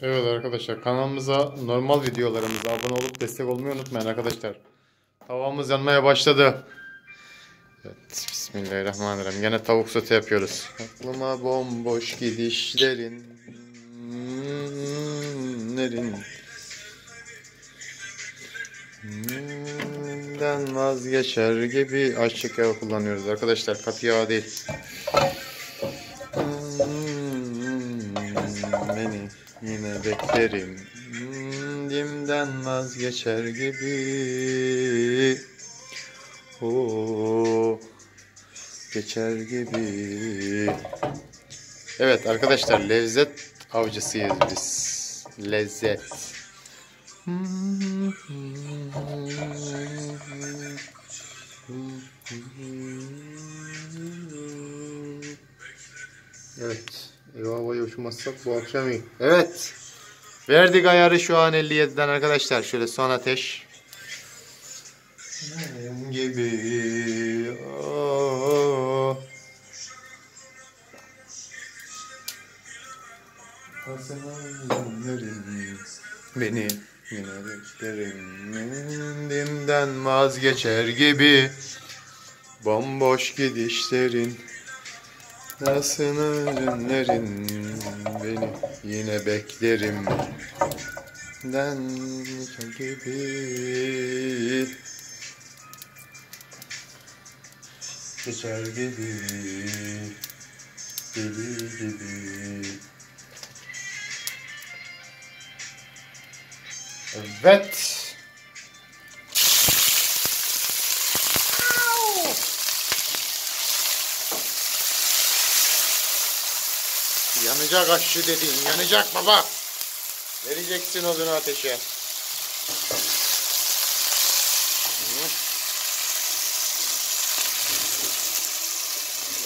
Evet arkadaşlar kanalımıza normal videolarımıza abone olup destek olmayı unutmayın arkadaşlar. Tavamız yanmaya başladı. Evet bismillahirrahmanirrahim. Gene tavuk sote yapıyoruz. Aklıma bomboş gidişlerin nerin den vazgeçer gibi ayçiçek yağı kullanıyoruz arkadaşlar. Katı yağ değil. Yine beklerim. Dimden vazgeçer gibi. Oo, geçer gibi. Evet arkadaşlar lezzet avcısıyız biz. Lezzet. Evet. Ev havaya uçmazsak bu akşam iyi. Evet. Verdik ayarı şu an 57'den arkadaşlar. Şöyle son ateş. Gibi. Oh. Beni. Kendimden vazgeçer gibi. Bomboş gidişlerin. Nasıl ürünlerin beni yine beklerim. Den gibi. Geçer gibi. Deli gibi. Evet. Yanacak aşçı dediğin yanacak baba. Vereceksin odunu ateşe.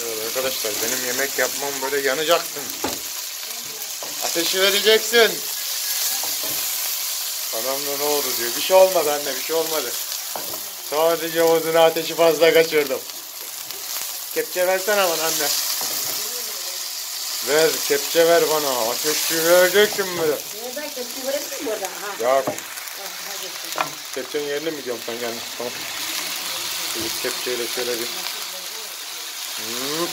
Evet arkadaşlar benim yemek yapmam böyle yanacaksın. Ateşi vereceksin. Adam da ne oldu diyor. Bir şey olmadı anne bir şey olmadı. Sadece odunu ateşi fazla kaçırdım. Kepçe versene bana anne. Ver, kepçe ver bana. Ateşi vereceksin böyle. Nereden kepçe verebilir miyim oradan? Ha. Ya kepçenin yerine mi diyorum sen gelmiş? Tamam. Şöyle kepçeyle şöyle bir. Hmm.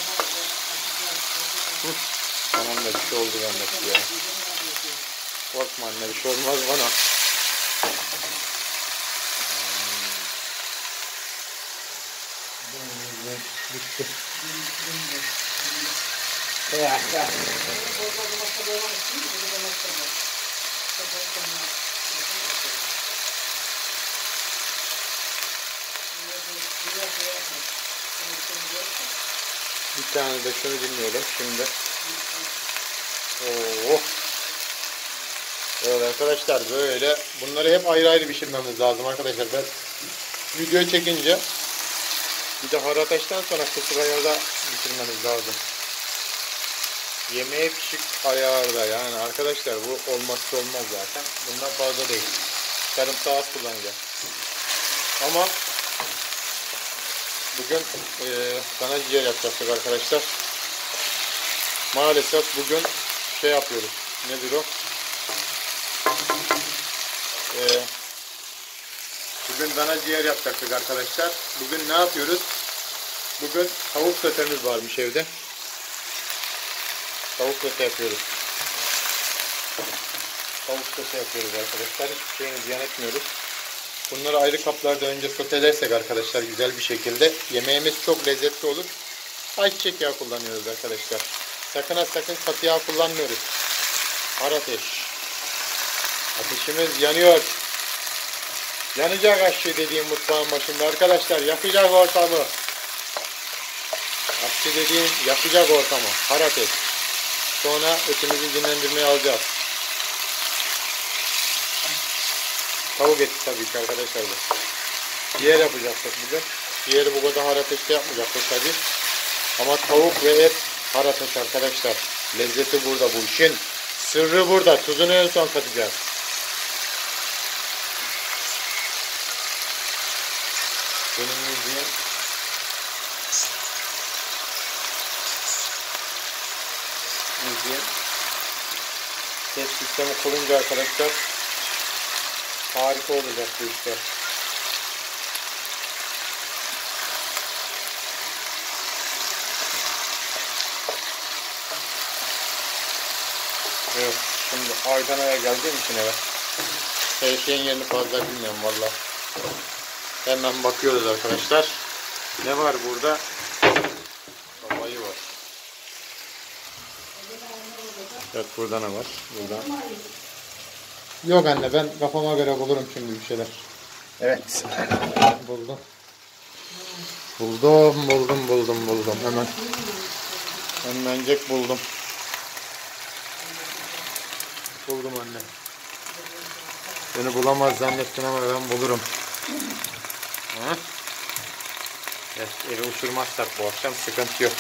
Hı. Tamam da bir şey oldu bende ya. Korkma anne bir şey olmaz bana. Hmm. Bitti. Bir tane de şunu dinleyelim şimdi. Oo. Evet arkadaşlar böyle bunları hep ayrı ayrı pişirmemiz lazım arkadaşlar. Ben video çekince bir de har ateşten sonra kısık ayarda pişirmemiz lazım. Yemeğe pişik ayarda yani arkadaşlar bu olmazsa olmaz zaten. Bundan fazla değil. Sarımsağı az kullanacağım. Ama Bugün e, dana ciğer yapacaktık arkadaşlar. Maalesef bugün şey yapıyoruz. Nedir o? E, bugün dana ciğer yapacaktık arkadaşlar. Bugün ne yapıyoruz? Bugün tavuk sötemiz varmış evde. Tavuk söte yapıyoruz. Tavuk söte yapıyoruz arkadaşlar. Hiçbir şeyini ziyan etmiyoruz. Bunları ayrı kaplarda önce sotelersek arkadaşlar güzel bir şekilde yemeğimiz çok lezzetli olur. Ayçiçek yağı kullanıyoruz arkadaşlar. Sakın ha sakın katı yağ kullanmıyoruz. Har ateş. Ateşimiz yanıyor. Yanacak aşçı dediğim mutfağın başında arkadaşlar yakacak ortamı. Aşçı dediğim yakacak ortamı. Har ateş. Sonra etimizi dinlendirmeye alacağız. Tavuk eti tabii ki arkadaşlar bu. Ciğer yapacaktık bugün. Ciğeri bu kadar har ateşte yapmayacaktık tabii. Ama tavuk ve et har ateş arkadaşlar. Lezzeti burada bu işin. Sırrı burada. Tuzunu en son katacağız. Sistemi kurunca arkadaşlar harika olacak bu işler. Evet, şimdi Aydana'ya geldiğim için eve. Her şeyin yerini fazla bilmiyorum valla. Hemen bakıyoruz arkadaşlar. Ne var burada? Babayı var. Evet burada ne var? Burada. Yok anne ben kafama göre bulurum şimdi bir şeyler. Evet. Buldum. Buldum, buldum, buldum, buldum. Hemen. Hemencek buldum. Buldum anne. Beni bulamaz zannettin ama ben bulurum. Ha? Evet, evi uçurmazsak bu akşam sıkıntı yok.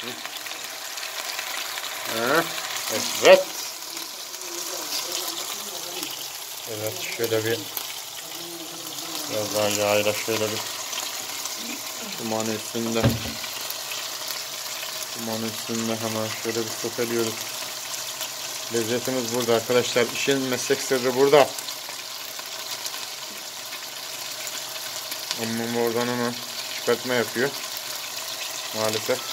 Hı? Evet. Evet, şöyle bir biraz daha yağıyla şöyle bir dumanın üstünde dumanın üstünde hemen şöyle bir soteliyoruz. Lezzetimiz burada arkadaşlar. İşin meslek sırrı burada. Ammam oradan hemen çıkartma yapıyor. Maalesef.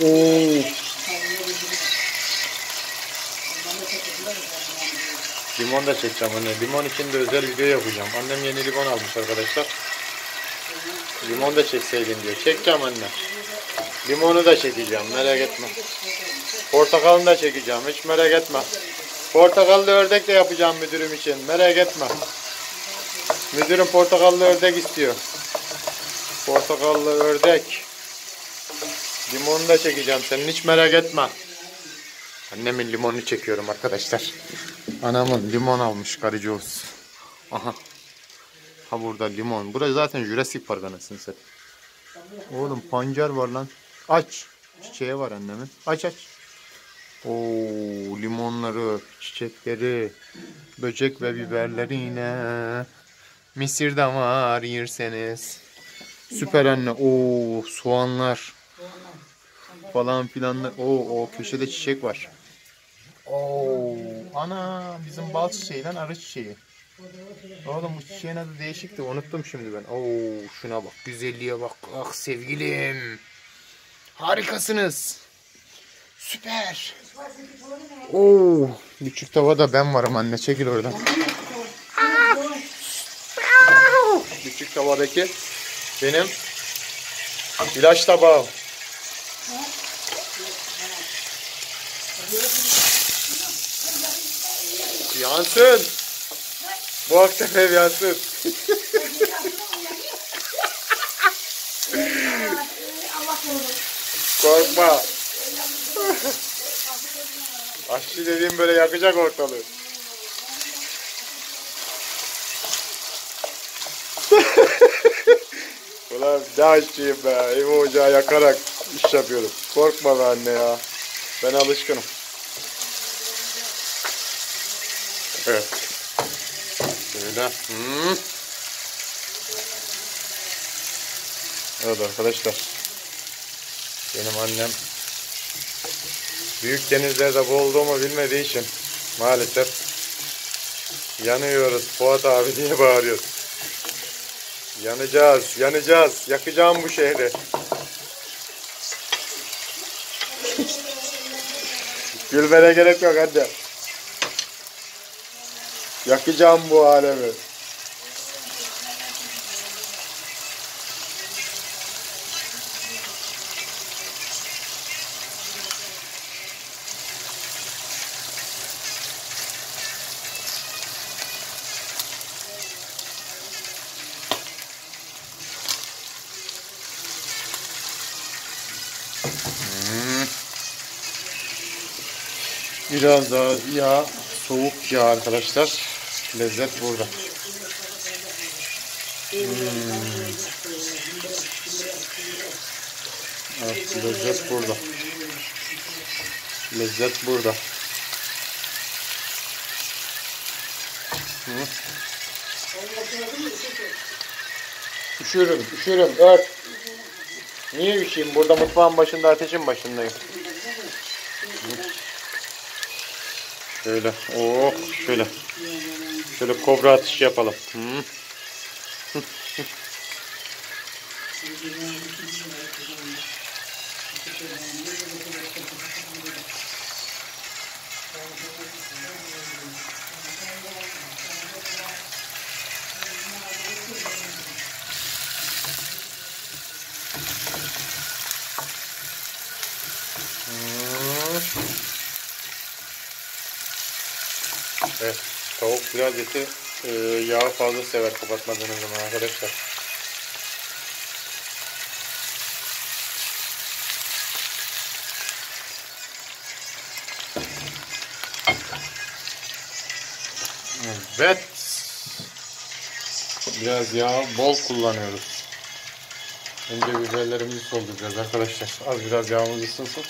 Limon da çekeceğim anne. Limon için de özel video yapacağım. Annem yeni limon almış arkadaşlar. Limon da çekseydin diyor. Çekeceğim anne. Limonu da çekeceğim merak etme. Portakalını da çekeceğim hiç merak etme. Portakallı ördek de yapacağım müdürüm için merak etme. Müdürüm portakallı ördek istiyor. Portakallı ördek. Limonu da çekeceğim senin hiç merak etme. Annemin limonunu çekiyorum arkadaşlar. Anamın limon almış karıcı olsun. Aha. Ha burada limon. Burası zaten Jurassic Park anasını satayım. Oğlum pancar var lan. Aç. Çiçeği var annemin. Aç aç. Oo limonları, çiçekleri, böcek ve biberleri yine. Mısır'da var yerseniz. Süper anne. Oo soğanlar falan filanlar. Oo o köşede çiçek var. Oo ana bizim bal çiçeği lan arı çiçeği. Oğlum bu çiçeğin adı değişikti. Unuttum şimdi ben. Oo şuna bak. Güzelliğe bak. Ah sevgilim. Harikasınız. Süper. Oo küçük tavada ben varım anne. Çekil oradan. Küçük tavadaki benim ilaç tabağım. Yansın. Bu akşam ev yansın. Korkma. Aşçı dediğim böyle yakacak ortalığı. Ulan ne aşçıyım be. Evi ocağı yakarak iş yapıyorum. Korkma be anne ya. Ben alışkınım. Evet. Şöyle. Hmm. Evet arkadaşlar. Benim annem büyük denizlerde boğulduğumu bilmediği için maalesef yanıyoruz Fuat abi diye bağırıyor. Yanacağız, yanacağız. Yakacağım bu şehri. Gülmene gerek yok anne. Yakacağım bu alemi. Biraz daha yağ, soğuk yağ arkadaşlar. Lezzet burada. Hmm. Evet, lezzet burada. Lezzet burada. Hı. Üşürüm, üşürüm. Ört. Niye üşüyeyim? Burada mutfağın başında ateşin başındayım. Şöyle. Oh şöyle. Şöyle kobra atışı yapalım. Hı. Evet. Tavuk biraz eti e, yağı fazla sever kapatmadığınız zaman arkadaşlar. Evet. Biraz yağ bol kullanıyoruz. Önce biberlerimizi solduracağız arkadaşlar. Az biraz yağımız ısınsın.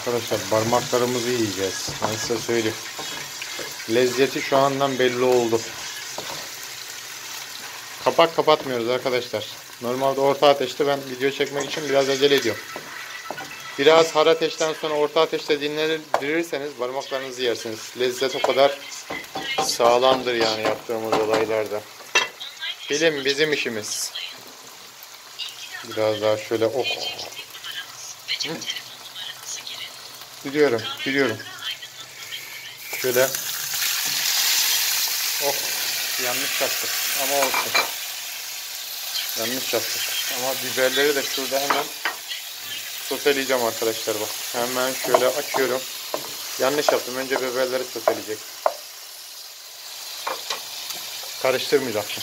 Arkadaşlar parmaklarımızı yiyeceğiz. Ben size söyleyeyim. Lezzeti şu andan belli oldu. Kapak kapatmıyoruz arkadaşlar. Normalde orta ateşte ben video çekmek için biraz acele ediyorum. Biraz har ateşten sonra orta ateşte dinlendirirseniz parmaklarınızı yersiniz. Lezzet o kadar sağlamdır yani yaptığımız olaylarda. Bilim bizim işimiz. Biraz daha şöyle oh. Hı? Biliyorum, biliyorum. Şöyle. Oh, yanlış yaptık ama olsun. Yanlış yaptık. Ama biberleri de şurada hemen soteleyeceğim arkadaşlar bak. Hemen şöyle açıyorum. Yanlış yaptım. Önce biberleri soteleyecek. Karıştırmayacaktım.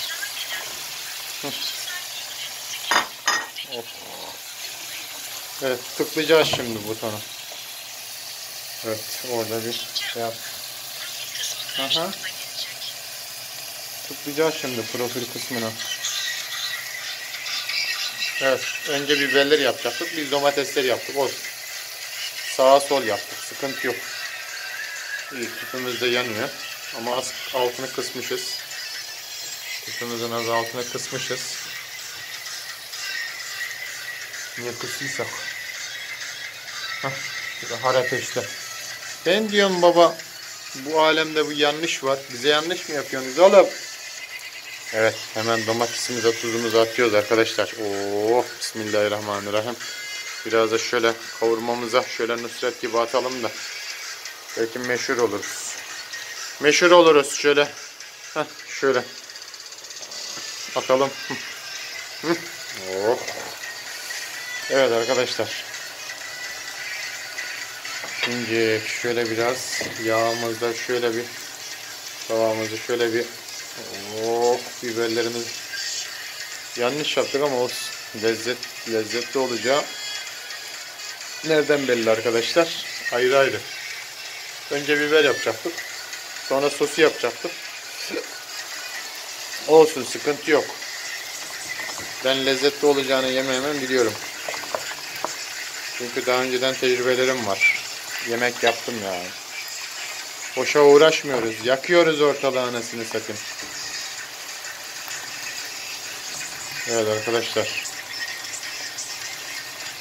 Evet, tıklayacağız şimdi butonu. Evet, orada bir şey yap. Aha. Tıklayacağız şimdi profil kısmına. Evet, önce biberleri yapacaktık. Biz domatesleri yaptık. Olsun. Sağa sol yaptık. Sıkıntı yok. İyi, tüpümüz de yanıyor. Ama az altını kısmışız. Tüpümüzün az altını kısmışız. Niye kısıysak? Hah, şöyle har ateşte. Ben diyorum baba bu alemde bu yanlış var. Bize yanlış mı yapıyorsunuz oğlum? Evet hemen domatesimize tuzumuzu atıyoruz arkadaşlar. Oo bismillahirrahmanirrahim. Biraz da şöyle kavurmamıza şöyle nusret gibi atalım da belki meşhur oluruz. Meşhur oluruz şöyle. Heh, şöyle. Atalım. Oh. Evet arkadaşlar. Şimdi şöyle biraz yağımızda şöyle bir tavamızı şöyle bir oh biberlerimiz yanlış yaptık ama olsun. Lezzet, lezzetli olacağı nereden belli arkadaşlar? Ayrı ayrı. Önce biber yapacaktık. Sonra sosu yapacaktık. Olsun sıkıntı yok. Ben lezzetli olacağını yemeğimin biliyorum. Çünkü daha önceden tecrübelerim var. Yemek yaptım yani. Boşa uğraşmıyoruz. Yakıyoruz ortalığı anasını satayım. Evet arkadaşlar.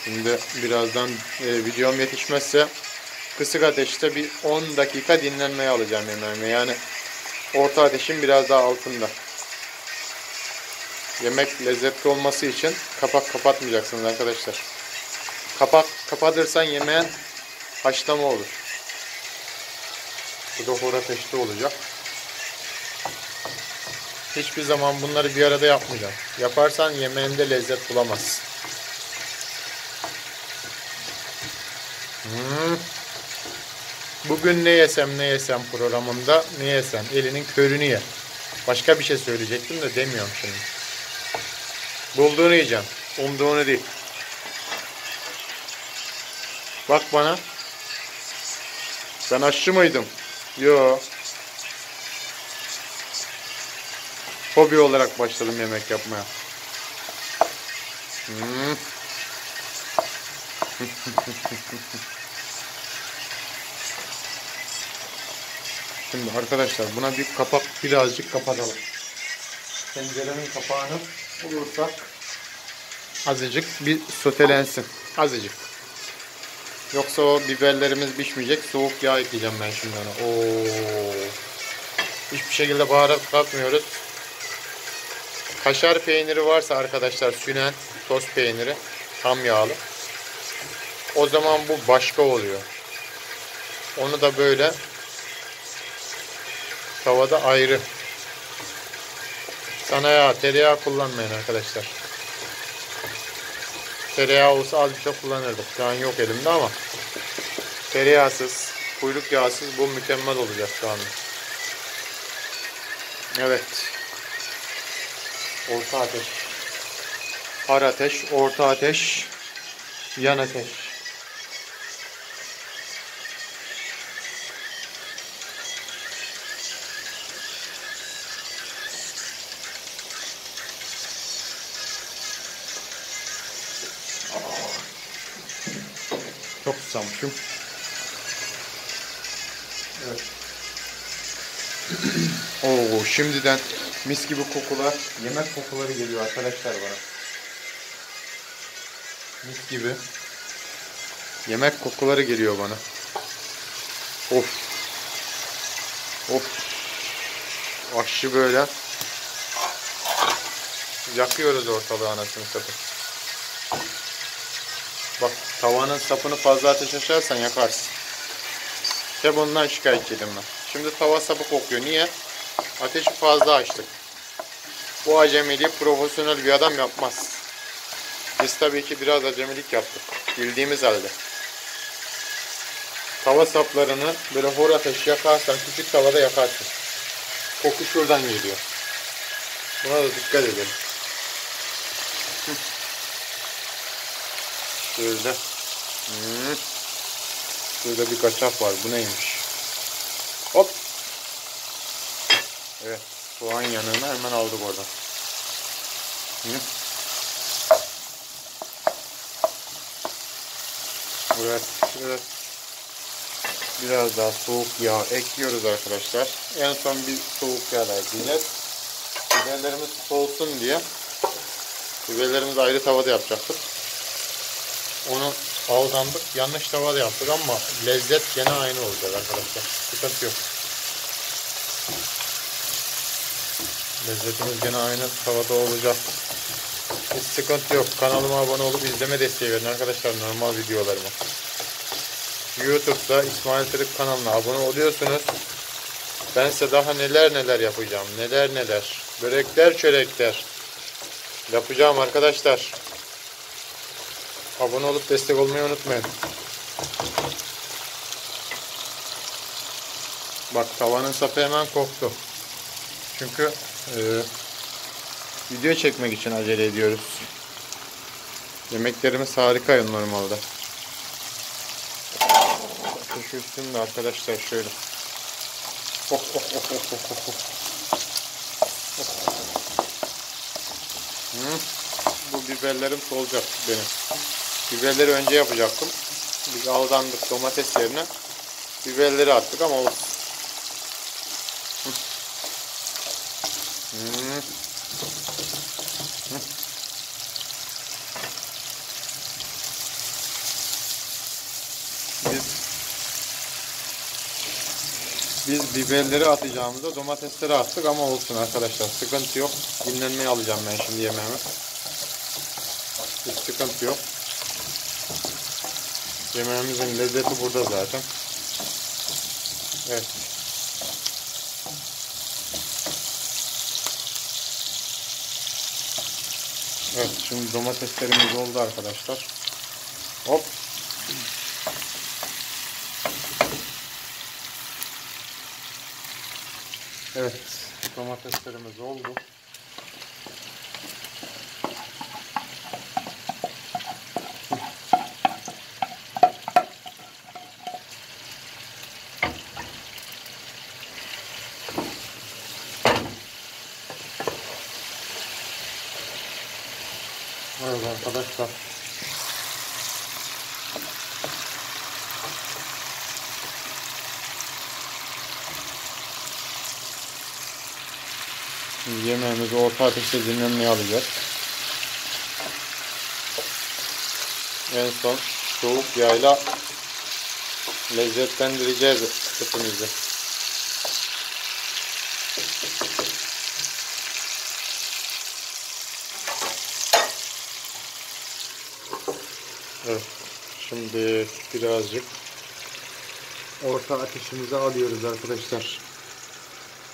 Şimdi birazdan e, videom yetişmezse kısık ateşte bir 10 dakika dinlenmeye alacağım yemeğimi. Yani orta ateşin biraz daha altında. Yemek lezzetli olması için kapak kapatmayacaksınız arkadaşlar. Kapak kapatırsan yemeğin haşlama olur. Bu da hor ateşte olacak. Hiçbir zaman bunları bir arada yapmayacağım. Yaparsan yemeğinde lezzet bulamazsın. Hmm. Bugün ne yesem ne yesem programında ne yesem elinin körünü ye. Başka bir şey söyleyecektim de demiyorum şimdi. Bulduğunu yiyeceğim. Umduğunu değil. Bak bana. Ben aşçı mıydım? Yo. Hobi olarak başladım yemek yapmaya. Hmm. Şimdi arkadaşlar buna bir kapak birazcık kapatalım. Tencerenin kapağını bulursak azıcık bir sotelensin. Azıcık. Yoksa o biberlerimiz pişmeyecek. Soğuk yağ ekleyeceğim ben şimdi ona. Oo. Hiçbir şekilde baharat katmıyoruz. Kaşar peyniri varsa arkadaşlar sünen toz peyniri tam yağlı. O zaman bu başka oluyor. Onu da böyle tavada ayrı. Sana yağ, tereyağı kullanmayın arkadaşlar. Tereyağı olsa az bir şey kullanırdık. Şu an yok elimde ama tereyağsız, kuyruk yağsız bu mükemmel olacak şu anda. Evet. Orta ateş. Har ateş, orta ateş, yan ateş. Susamışım. Evet. Oo, şimdiden mis gibi kokular, yemek kokuları geliyor arkadaşlar bana. Mis gibi yemek kokuları geliyor bana. Of. Of. Aşçı böyle yakıyoruz ortalığı anasını satayım. Bak tavanın sapını fazla ateş açarsan yakarsın. İşte bundan şikayetçiydim ben. Şimdi tava sapı kokuyor. Niye? Ateşi fazla açtık. Bu acemiliği profesyonel bir adam yapmaz. Biz tabii ki biraz acemilik yaptık. Bildiğimiz halde. Tava saplarını böyle hor ateş yakarsan küçük tavada yakarsın. Koku şuradan geliyor. Buna da dikkat edelim. Şöyle. Hmm. Şurada bir kaçak var. Bu neymiş? Hop. Evet. Soğan yanığını hemen aldık oradan. Hı. Evet. Biraz daha soğuk yağ ekliyoruz arkadaşlar. En son bir soğuk yağ ekleyeceğiz. Biberlerimiz soğusun diye. Biberlerimizi ayrı tavada yapacaktık. Onu aldandık. Yanlış tavada yaptık ama lezzet gene aynı olacak arkadaşlar. Sıkıntı yok. Lezzetimiz gene aynı tavada olacak. Hiç sıkıntı yok. Kanalıma abone olup izleme desteği verin arkadaşlar normal videolarıma. YouTube'da İsmail Tırık kanalına abone oluyorsunuz. Ben size daha neler neler yapacağım. Neler neler. Börekler çörekler. Yapacağım arkadaşlar. Abone olup destek olmayı unutmayın. Bak tavanın sapı hemen koktu. Çünkü e, video çekmek için acele ediyoruz. Yemeklerimiz harika normalde. Ateş üstünde arkadaşlar şöyle. Oh, oh, oh, oh, oh, oh. Hı, bu biberlerim solacak benim. Biberleri önce yapacaktım. Biz aldandık domates yerine. Biberleri attık ama olsun. Hı. Biz biz biberleri atacağımızda domatesleri attık ama olsun arkadaşlar. Sıkıntı yok. Dinlenmeye alacağım ben şimdi yemeğimi. Hiç sıkıntı yok. Yemeğimizin lezzeti burada zaten. Evet. Evet şimdi domateslerimiz oldu arkadaşlar. Hop. Evet domateslerimiz oldu. Evet arkadaşlar. Yemeğimizi orta ateşte dinlenmeye alacağız. En son soğuk yayla lezzetlendireceğiz kısmımızı. Şimdi birazcık orta ateşimize alıyoruz arkadaşlar.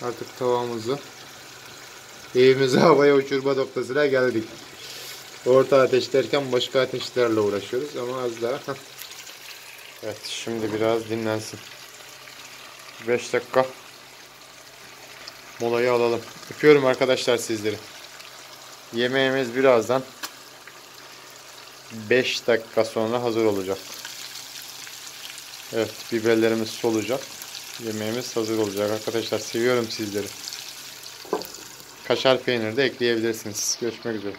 Artık tavamızı evimizi havaya uçurma noktasına geldik. Orta ateş derken başka ateşlerle uğraşıyoruz ama az daha. evet şimdi biraz dinlensin. 5 dakika molayı alalım. Öpüyorum arkadaşlar sizleri. Yemeğimiz birazdan 5 dakika sonra hazır olacak. Evet biberlerimiz solacak. Yemeğimiz hazır olacak arkadaşlar. Seviyorum sizleri. Kaşar peyniri de ekleyebilirsiniz. Görüşmek üzere.